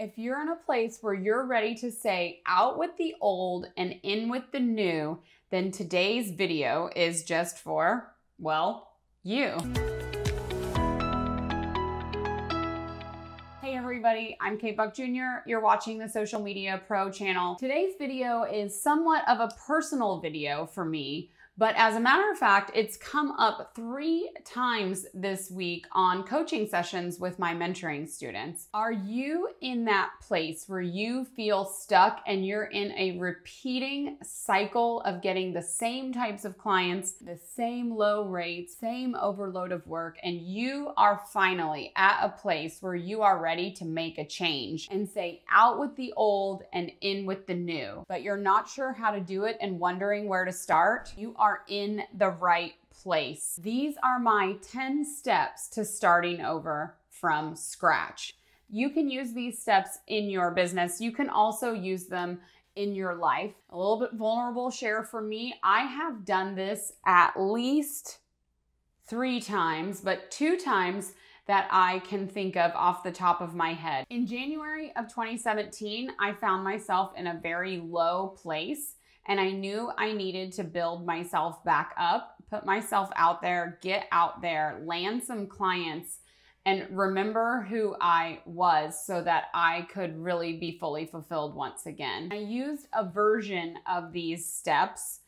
If you're in a place where you're ready to say out with the old and in with the new, then today's video is just for, well, you. Hey everybody, I'm Kate Buck Jr. You're watching the Social Media Pro channel. Today's video is somewhat of a personal video for me but as a matter of fact, it's come up three times this week on coaching sessions with my mentoring students. Are you in that place where you feel stuck and you're in a repeating cycle of getting the same types of clients, the same low rates, same overload of work, and you are finally at a place where you are ready to make a change and say out with the old and in with the new, but you're not sure how to do it and wondering where to start? You are are in the right place. These are my 10 steps to starting over from scratch. You can use these steps in your business. You can also use them in your life. A little bit vulnerable share for me. I have done this at least three times, but two times that I can think of off the top of my head. In January of 2017, I found myself in a very low place and I knew I needed to build myself back up, put myself out there, get out there, land some clients, and remember who I was so that I could really be fully fulfilled once again. I used a version of these steps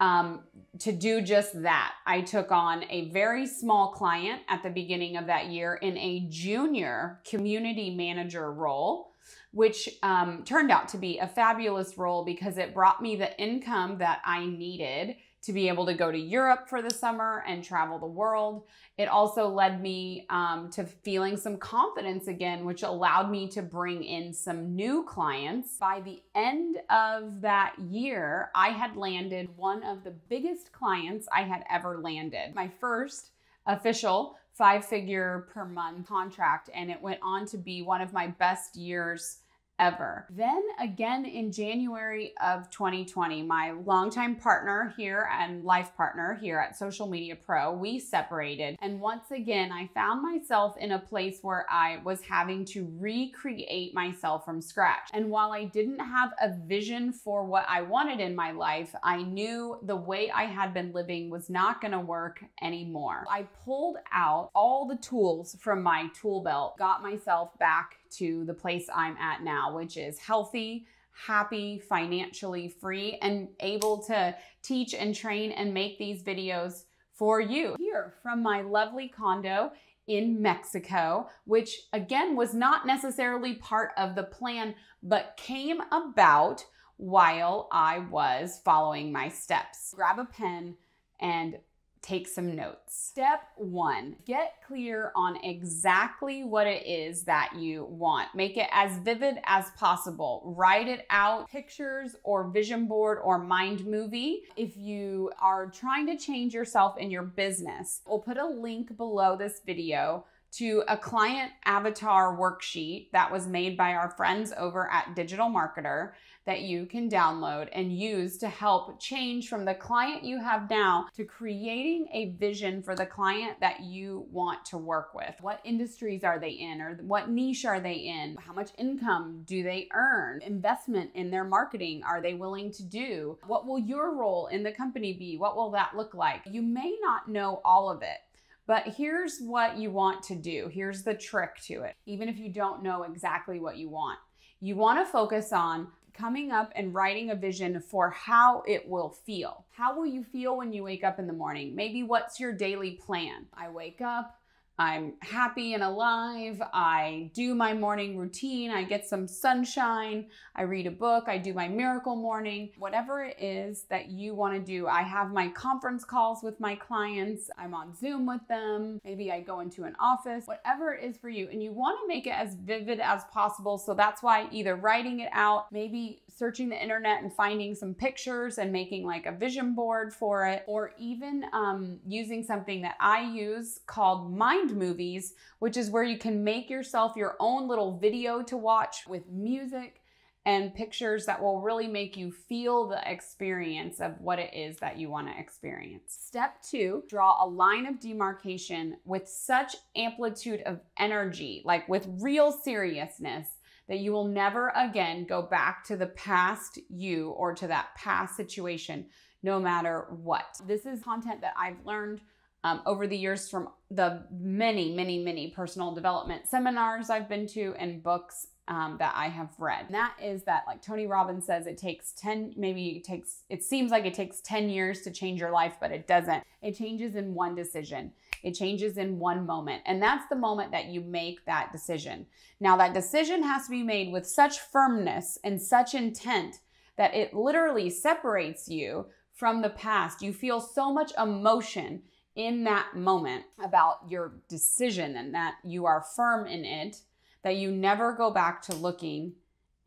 um, to do just that. I took on a very small client at the beginning of that year in a junior community manager role which um, turned out to be a fabulous role because it brought me the income that I needed to be able to go to Europe for the summer and travel the world. It also led me um, to feeling some confidence again, which allowed me to bring in some new clients. By the end of that year, I had landed one of the biggest clients I had ever landed. My first official five figure per month contract, and it went on to be one of my best years ever. Then again in January of 2020, my longtime partner here and life partner here at Social Media Pro, we separated. And once again, I found myself in a place where I was having to recreate myself from scratch. And while I didn't have a vision for what I wanted in my life, I knew the way I had been living was not going to work anymore. I pulled out all the tools from my tool belt, got myself back to the place I'm at now, which is healthy, happy, financially free, and able to teach and train and make these videos for you. Here from my lovely condo in Mexico, which again was not necessarily part of the plan, but came about while I was following my steps. Grab a pen and take some notes. Step one, get clear on exactly what it is that you want. Make it as vivid as possible. Write it out, pictures or vision board or mind movie. If you are trying to change yourself in your business, we'll put a link below this video to a client avatar worksheet that was made by our friends over at Digital Marketer that you can download and use to help change from the client you have now to creating a vision for the client that you want to work with. What industries are they in or what niche are they in? How much income do they earn? Investment in their marketing are they willing to do? What will your role in the company be? What will that look like? You may not know all of it. But here's what you want to do. Here's the trick to it. Even if you don't know exactly what you want, you want to focus on coming up and writing a vision for how it will feel. How will you feel when you wake up in the morning? Maybe what's your daily plan? I wake up, I'm happy and alive. I do my morning routine. I get some sunshine. I read a book. I do my miracle morning. Whatever it is that you want to do. I have my conference calls with my clients. I'm on Zoom with them. Maybe I go into an office. Whatever it is for you. And you want to make it as vivid as possible. So that's why either writing it out, maybe searching the internet and finding some pictures and making like a vision board for it, or even um, using something that I use called Mind movies, which is where you can make yourself your own little video to watch with music and pictures that will really make you feel the experience of what it is that you want to experience. Step two, draw a line of demarcation with such amplitude of energy, like with real seriousness, that you will never again go back to the past you or to that past situation, no matter what. This is content that I've learned um, over the years from the many, many, many personal development seminars I've been to and books um, that I have read. And that is that, like Tony Robbins says, it takes 10, maybe it takes, it seems like it takes 10 years to change your life, but it doesn't. It changes in one decision. It changes in one moment. And that's the moment that you make that decision. Now, that decision has to be made with such firmness and such intent that it literally separates you from the past. You feel so much emotion in that moment about your decision and that you are firm in it that you never go back to looking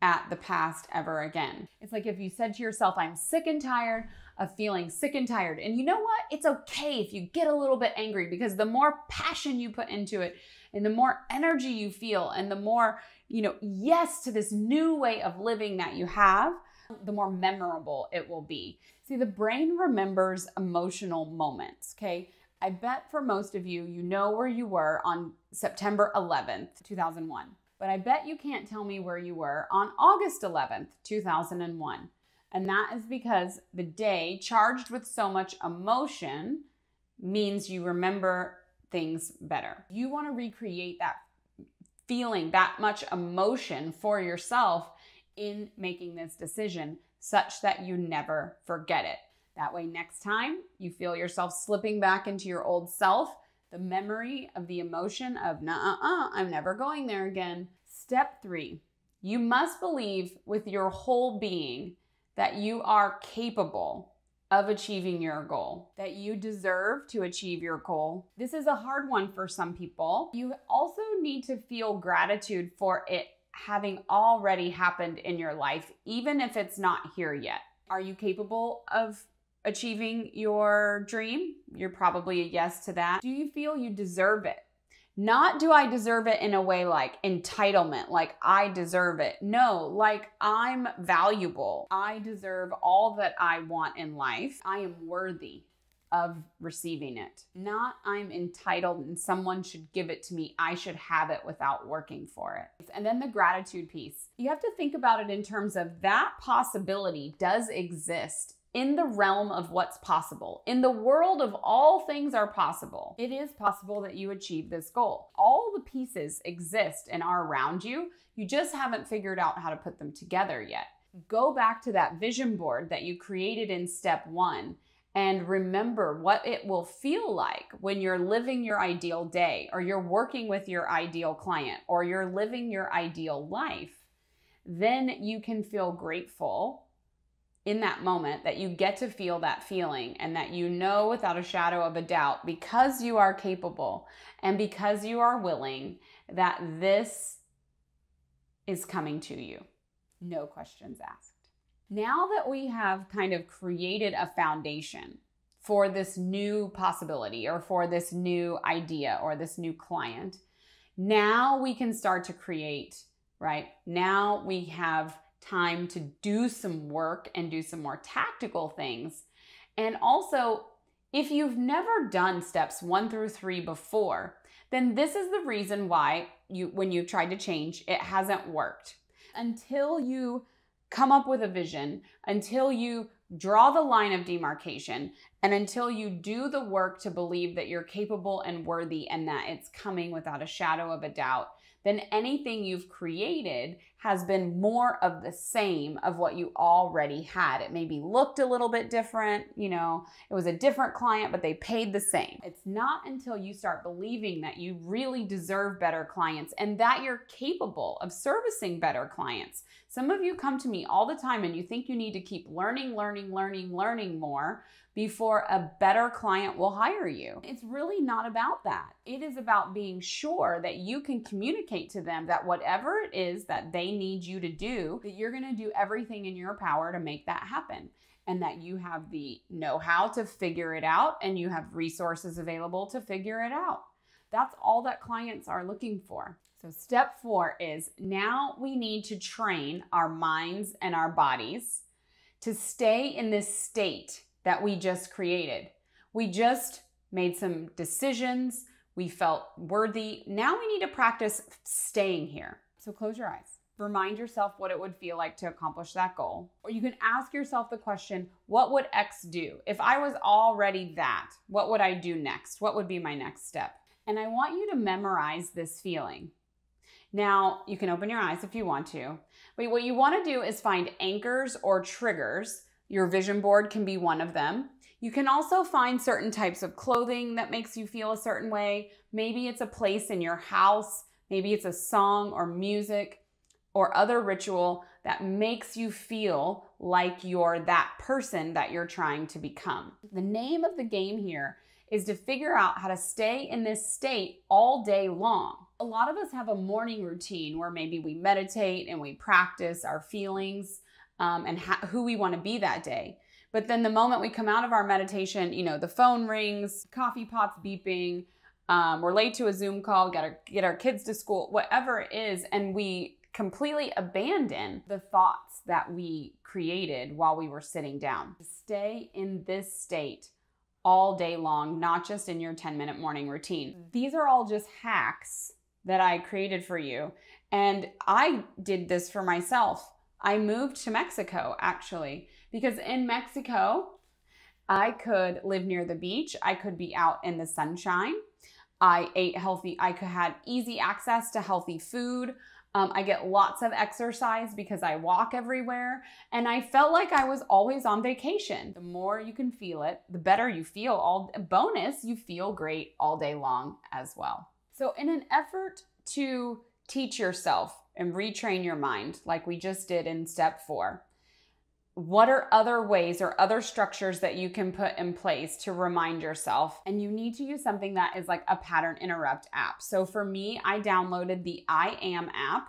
at the past ever again. It's like if you said to yourself, I'm sick and tired of feeling sick and tired. And you know what? It's okay if you get a little bit angry because the more passion you put into it and the more energy you feel and the more, you know, yes to this new way of living that you have, the more memorable it will be. See, the brain remembers emotional moments, okay? I bet for most of you, you know where you were on September 11th, 2001. But I bet you can't tell me where you were on August 11th, 2001. And that is because the day charged with so much emotion means you remember things better. You want to recreate that feeling, that much emotion for yourself in making this decision such that you never forget it. That way, next time you feel yourself slipping back into your old self, the memory of the emotion of, nah, uh, I'm never going there again. Step three, you must believe with your whole being that you are capable of achieving your goal, that you deserve to achieve your goal. This is a hard one for some people. You also need to feel gratitude for it having already happened in your life, even if it's not here yet. Are you capable of achieving your dream? You're probably a yes to that. Do you feel you deserve it? Not do I deserve it in a way like entitlement, like I deserve it. No, like I'm valuable. I deserve all that I want in life. I am worthy of receiving it. Not I'm entitled and someone should give it to me. I should have it without working for it. And then the gratitude piece. You have to think about it in terms of that possibility does exist in the realm of what's possible. In the world of all things are possible, it is possible that you achieve this goal. All the pieces exist and are around you. You just haven't figured out how to put them together yet. Go back to that vision board that you created in step one and remember what it will feel like when you're living your ideal day or you're working with your ideal client or you're living your ideal life. Then you can feel grateful in that moment that you get to feel that feeling and that you know without a shadow of a doubt because you are capable and because you are willing that this is coming to you. No questions asked. Now that we have kind of created a foundation for this new possibility or for this new idea or this new client, now we can start to create, right? Now we have time to do some work and do some more tactical things. And also, if you've never done steps one through three before, then this is the reason why you, when you've tried to change, it hasn't worked. Until you come up with a vision, until you draw the line of demarcation, and until you do the work to believe that you're capable and worthy and that it's coming without a shadow of a doubt, then anything you've created has been more of the same of what you already had. It maybe looked a little bit different, you know, it was a different client, but they paid the same. It's not until you start believing that you really deserve better clients and that you're capable of servicing better clients. Some of you come to me all the time and you think you need to keep learning, learning, learning, learning more before a better client will hire you. It's really not about that. It is about being sure that you can communicate to them that whatever it is that they need you to do, that you're going to do everything in your power to make that happen and that you have the know how to figure it out and you have resources available to figure it out. That's all that clients are looking for. So, step four is now we need to train our minds and our bodies to stay in this state that we just created. We just made some decisions. We felt worthy. Now we need to practice staying here. So close your eyes. Remind yourself what it would feel like to accomplish that goal. Or you can ask yourself the question, what would X do? If I was already that, what would I do next? What would be my next step? And I want you to memorize this feeling. Now, you can open your eyes if you want to, but what you want to do is find anchors or triggers. Your vision board can be one of them. You can also find certain types of clothing that makes you feel a certain way. Maybe it's a place in your house, maybe it's a song or music or other ritual that makes you feel like you're that person that you're trying to become. The name of the game here is to figure out how to stay in this state all day long. A lot of us have a morning routine where maybe we meditate and we practice our feelings um, and ha- who we want to be that day. But then the moment we come out of our meditation, you know, the phone rings, coffee pots beeping, um, we're late to a Zoom call, got to get our kids to school, whatever it is, and we completely abandon the thoughts that we created while we were sitting down. Stay in this state all day long, not just in your 10 minute morning routine. Mm. These are all just hacks that I created for you. And I did this for myself. I moved to Mexico actually, because in Mexico, I could live near the beach, I could be out in the sunshine. I ate healthy, I could had easy access to healthy food. Um, I get lots of exercise because I walk everywhere, and I felt like I was always on vacation. The more you can feel it, the better you feel. All bonus, you feel great all day long as well. So, in an effort to teach yourself and retrain your mind, like we just did in step four, what are other ways or other structures that you can put in place to remind yourself? And you need to use something that is like a pattern interrupt app. So for me, I downloaded the I Am app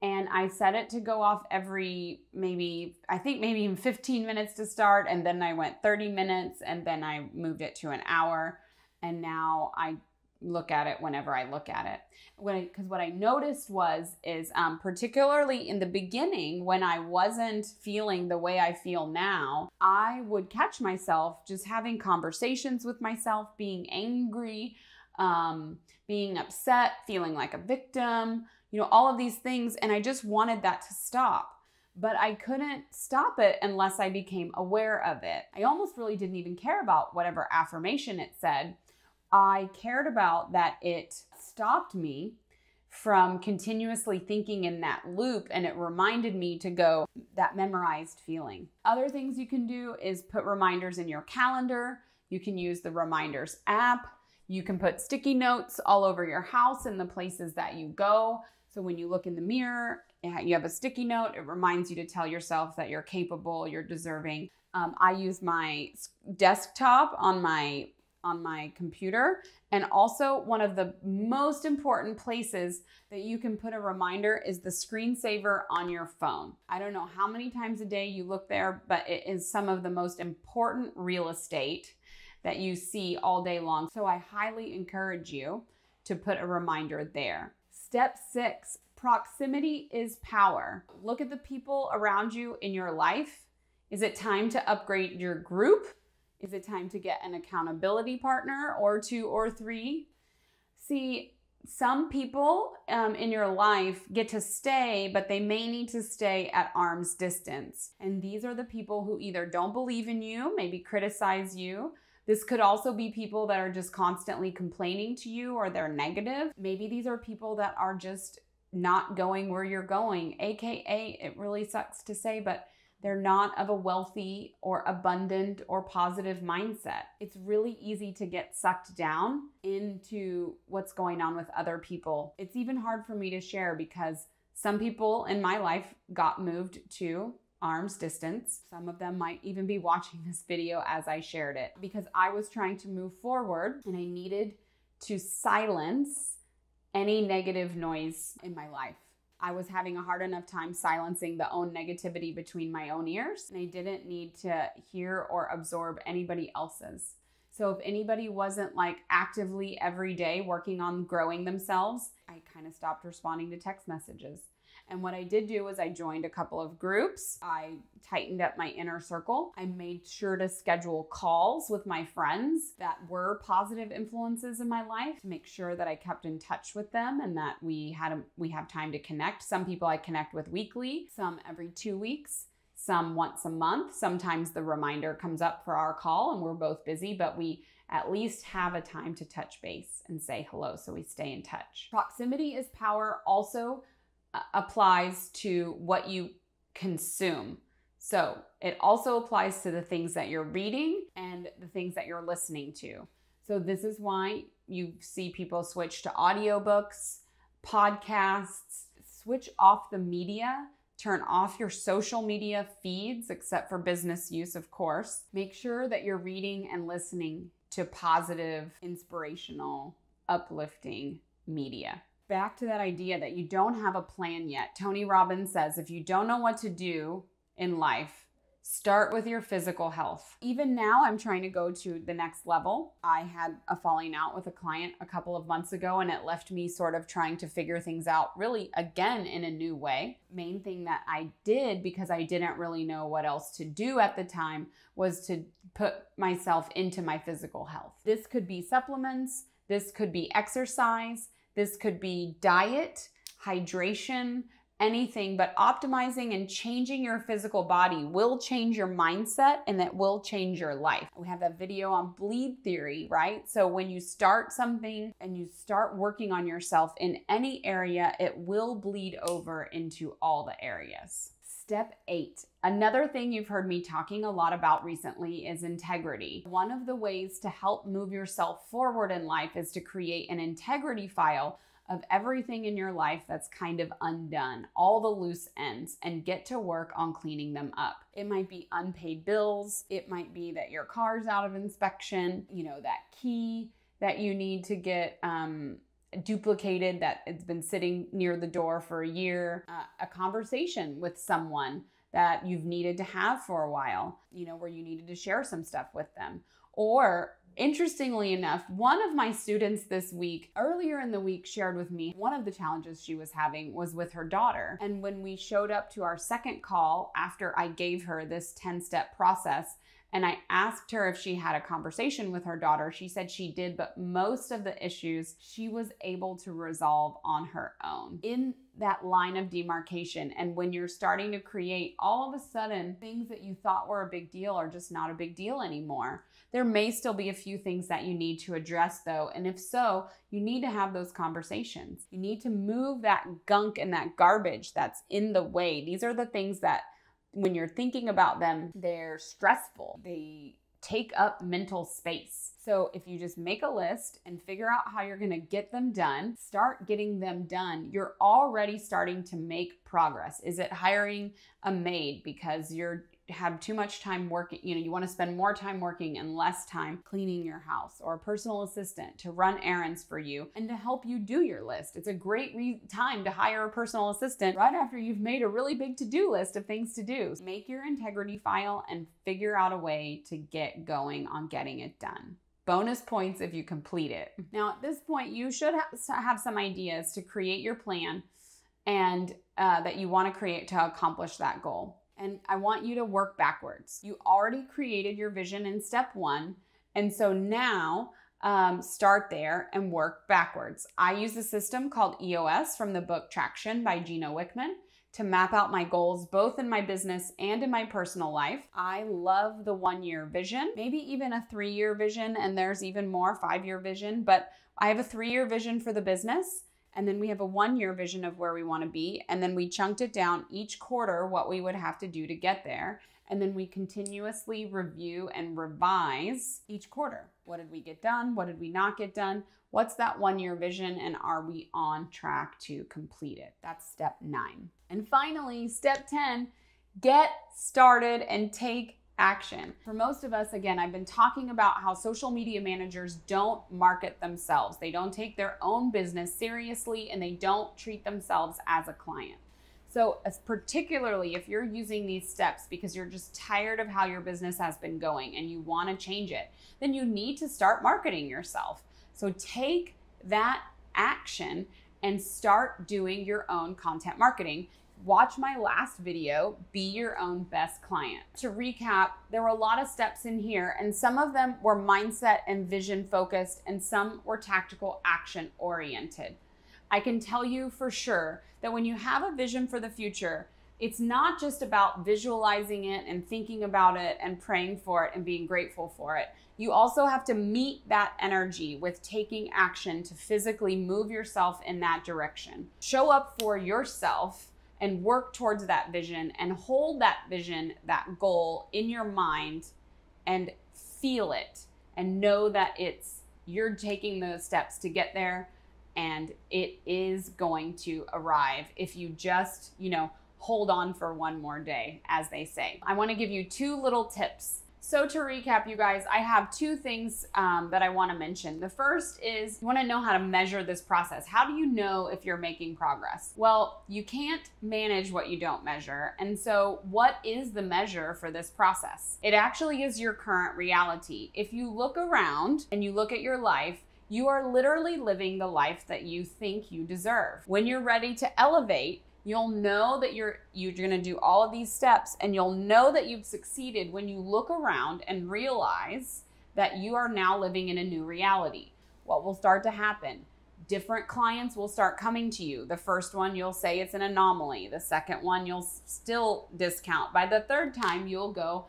and I set it to go off every maybe, I think maybe even 15 minutes to start. And then I went 30 minutes and then I moved it to an hour. And now I look at it whenever I look at it. Because what I noticed was is um, particularly in the beginning when I wasn't feeling the way I feel now, I would catch myself just having conversations with myself, being angry, um, being upset, feeling like a victim, you know, all of these things, and I just wanted that to stop. But I couldn't stop it unless I became aware of it. I almost really didn't even care about whatever affirmation it said I cared about that it stopped me from continuously thinking in that loop and it reminded me to go that memorized feeling. Other things you can do is put reminders in your calendar. You can use the reminders app. You can put sticky notes all over your house in the places that you go. So when you look in the mirror, you have a sticky note. It reminds you to tell yourself that you're capable, you're deserving. Um, I use my desktop on my on my computer. And also, one of the most important places that you can put a reminder is the screensaver on your phone. I don't know how many times a day you look there, but it is some of the most important real estate that you see all day long. So I highly encourage you to put a reminder there. Step six proximity is power. Look at the people around you in your life. Is it time to upgrade your group? Is it time to get an accountability partner or two or three? See, some people um, in your life get to stay, but they may need to stay at arm's distance. And these are the people who either don't believe in you, maybe criticize you. This could also be people that are just constantly complaining to you or they're negative. Maybe these are people that are just not going where you're going, AKA, it really sucks to say, but they're not of a wealthy or abundant or positive mindset. It's really easy to get sucked down into what's going on with other people. It's even hard for me to share because some people in my life got moved to arm's distance. Some of them might even be watching this video as I shared it because I was trying to move forward and I needed to silence any negative noise in my life. I was having a hard enough time silencing the own negativity between my own ears, and I didn't need to hear or absorb anybody else's. So if anybody wasn't like actively every day working on growing themselves, I kind of stopped responding to text messages. And what I did do was I joined a couple of groups. I tightened up my inner circle. I made sure to schedule calls with my friends that were positive influences in my life to make sure that I kept in touch with them and that we had a, we have time to connect. Some people I connect with weekly, some every 2 weeks some once a month. Sometimes the reminder comes up for our call and we're both busy, but we at least have a time to touch base and say hello so we stay in touch. Proximity is power also applies to what you consume. So it also applies to the things that you're reading and the things that you're listening to. So this is why you see people switch to audiobooks, podcasts, switch off the media Turn off your social media feeds, except for business use, of course. Make sure that you're reading and listening to positive, inspirational, uplifting media. Back to that idea that you don't have a plan yet. Tony Robbins says if you don't know what to do in life, Start with your physical health. Even now, I'm trying to go to the next level. I had a falling out with a client a couple of months ago, and it left me sort of trying to figure things out really again in a new way. Main thing that I did because I didn't really know what else to do at the time was to put myself into my physical health. This could be supplements, this could be exercise, this could be diet, hydration anything, but optimizing and changing your physical body will change your mindset and that will change your life. We have that video on bleed theory, right? So when you start something and you start working on yourself in any area, it will bleed over into all the areas. Step eight. Another thing you've heard me talking a lot about recently is integrity. One of the ways to help move yourself forward in life is to create an integrity file of everything in your life that's kind of undone, all the loose ends, and get to work on cleaning them up. It might be unpaid bills, it might be that your car's out of inspection, you know, that key that you need to get um, duplicated that it's been sitting near the door for a year, uh, a conversation with someone that you've needed to have for a while, you know, where you needed to share some stuff with them, or Interestingly enough, one of my students this week, earlier in the week, shared with me one of the challenges she was having was with her daughter. And when we showed up to our second call after I gave her this 10 step process, and I asked her if she had a conversation with her daughter. She said she did, but most of the issues she was able to resolve on her own. In that line of demarcation, and when you're starting to create all of a sudden things that you thought were a big deal are just not a big deal anymore. There may still be a few things that you need to address though, and if so, you need to have those conversations. You need to move that gunk and that garbage that's in the way. These are the things that when you're thinking about them, they're stressful. They take up mental space. So if you just make a list and figure out how you're going to get them done, start getting them done, you're already starting to make progress. Is it hiring a maid because you're have too much time working, you know, you want to spend more time working and less time cleaning your house or a personal assistant to run errands for you and to help you do your list. It's a great re- time to hire a personal assistant right after you've made a really big to do list of things to do. Make your integrity file and figure out a way to get going on getting it done bonus points if you complete it. Now, at this point, you should have some ideas to create your plan and uh, that you want to create to accomplish that goal. And I want you to work backwards. You already created your vision in step one. And so now um, start there and work backwards. I use a system called EOS from the book Traction by Gino Wickman to map out my goals both in my business and in my personal life. I love the one year vision, maybe even a three year vision, and there's even more five year vision, but I have a three year vision for the business and then we have a one year vision of where we want to be. And then we chunked it down each quarter what we would have to do to get there. And then we continuously review and revise each quarter. What did we get done? What did we not get done? What's that one year vision? And are we on track to complete it? That's step nine. And finally, step 10 get started and take action. For most of us, again, I've been talking about how social media managers don't market themselves. They don't take their own business seriously and they don't treat themselves as a client. So, particularly if you're using these steps because you're just tired of how your business has been going and you want to change it, then you need to start marketing yourself. So, take that action and start doing your own content marketing. Watch my last video, Be Your Own Best Client. To recap, there were a lot of steps in here, and some of them were mindset and vision focused, and some were tactical action oriented. I can tell you for sure that when you have a vision for the future, it's not just about visualizing it and thinking about it and praying for it and being grateful for it. You also have to meet that energy with taking action to physically move yourself in that direction. Show up for yourself and work towards that vision and hold that vision, that goal in your mind and feel it and know that it's you're taking those steps to get there and it is going to arrive if you just, you know, hold on for one more day, as they say. I want to give you two little tips. So, to recap, you guys, I have two things um, that I want to mention. The first is you want to know how to measure this process. How do you know if you're making progress? Well, you can't manage what you don't measure. And so, what is the measure for this process? It actually is your current reality. If you look around and you look at your life, you are literally living the life that you think you deserve. When you're ready to elevate, You'll know that you're you're going to do all of these steps and you'll know that you've succeeded when you look around and realize that you are now living in a new reality. What will start to happen? Different clients will start coming to you. The first one you'll say it's an anomaly. The second one you'll still discount. By the third time you'll go,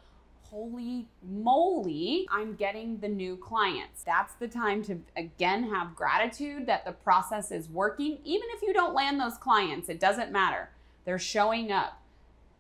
holy moly, I'm getting the new clients. That's the time to again have gratitude that the process is working. Even if you don't land those clients, it doesn't matter. They're showing up.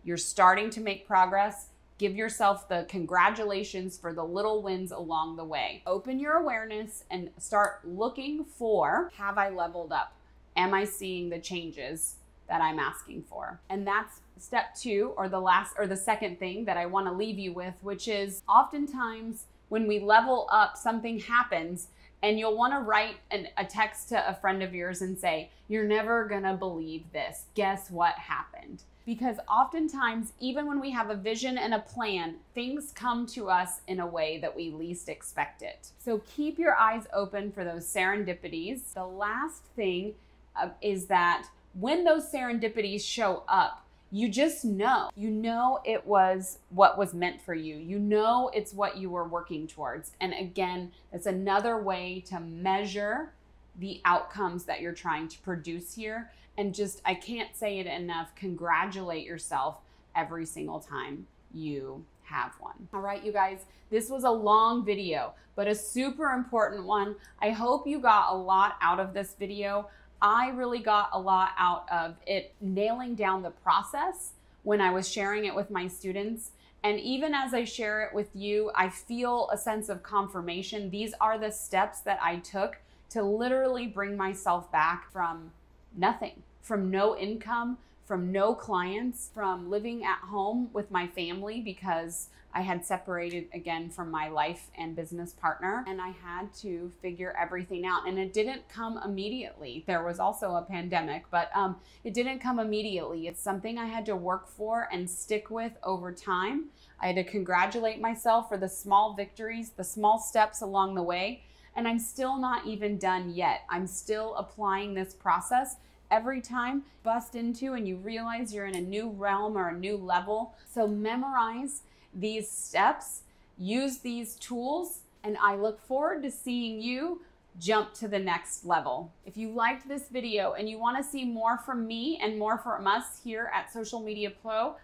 You're starting to make progress. Give yourself the congratulations for the little wins along the way. Open your awareness and start looking for have I leveled up? Am I seeing the changes that I'm asking for? And that's step two, or the last, or the second thing that I want to leave you with, which is oftentimes when we level up, something happens, and you'll want to write an, a text to a friend of yours and say, You're never going to believe this. Guess what happened? Because oftentimes, even when we have a vision and a plan, things come to us in a way that we least expect it. So keep your eyes open for those serendipities. The last thing uh, is that when those serendipities show up, you just know. You know it was what was meant for you. You know it's what you were working towards. And again, it's another way to measure the outcomes that you're trying to produce here. And just, I can't say it enough, congratulate yourself every single time you have one. All right, you guys, this was a long video, but a super important one. I hope you got a lot out of this video. I really got a lot out of it nailing down the process when I was sharing it with my students. And even as I share it with you, I feel a sense of confirmation. These are the steps that I took to literally bring myself back from nothing, from no income, from no clients, from living at home with my family because I had separated again from my life and business partner, and I had to figure everything out. And it didn't come immediately. There was also a pandemic, but um, it didn't come immediately. It's something I had to work for and stick with over time. I had to congratulate myself for the small victories, the small steps along the way. And I'm still not even done yet. I'm still applying this process every time bust into and you realize you're in a new realm or a new level. So memorize these steps, use these tools, and I look forward to seeing you jump to the next level. If you liked this video and you want to see more from me and more from us here at Social Media Pro,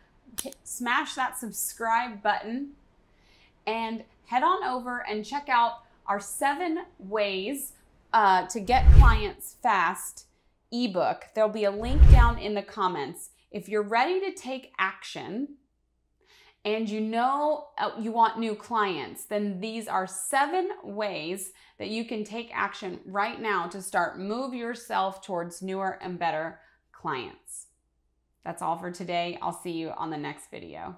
smash that subscribe button and head on over and check out our seven ways uh, to get clients fast ebook. There'll be a link down in the comments. If you're ready to take action and you know uh, you want new clients, then these are seven ways that you can take action right now to start move yourself towards newer and better clients. That's all for today. I'll see you on the next video.